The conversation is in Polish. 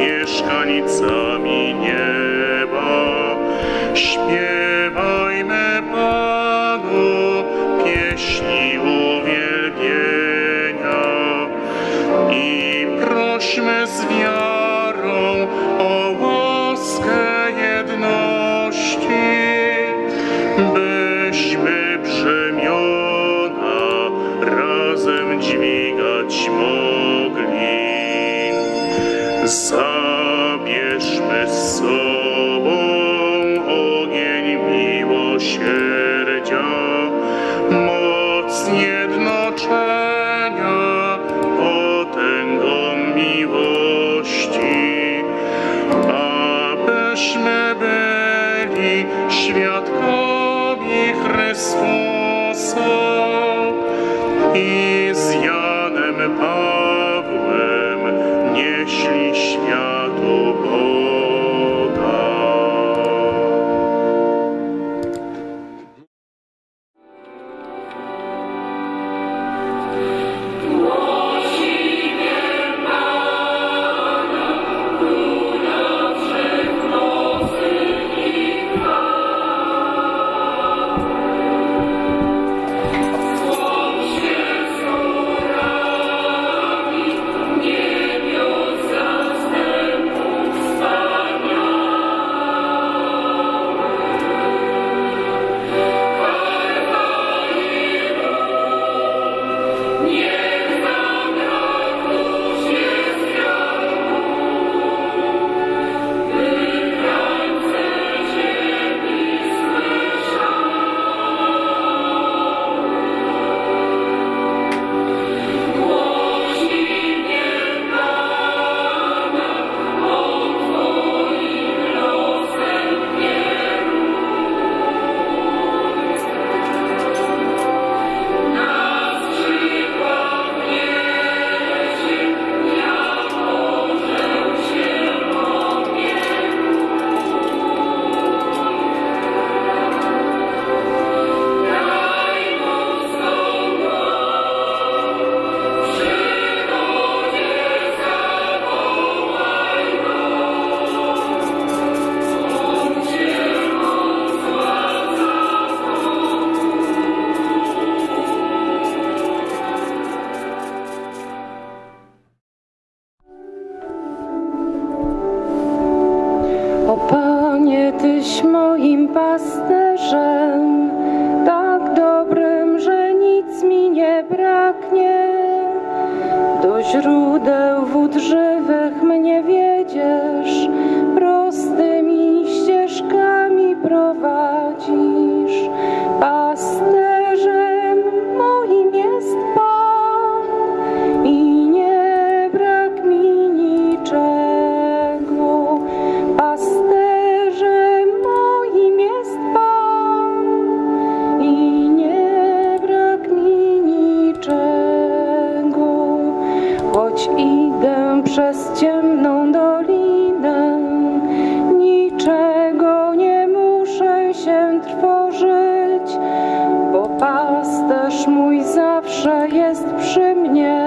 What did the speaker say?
mieszkańcami nieba, śpiewajmy Panu pieśni uwielbienia i prośmy z wiarą o łaskę jedności, byśmy brzemiona razem dźwigać mogli. Zabierzmy świadkami Chrystusa i z Janem Pawłem Tyś moim pasterzem, tak dobrym, że nic mi nie braknie. Do źródeł wód żywych mnie wiedziesz, przez ciemną dolinę. Niczego nie muszę się trwożyć, bo pasterz mój zawsze jest przy mnie.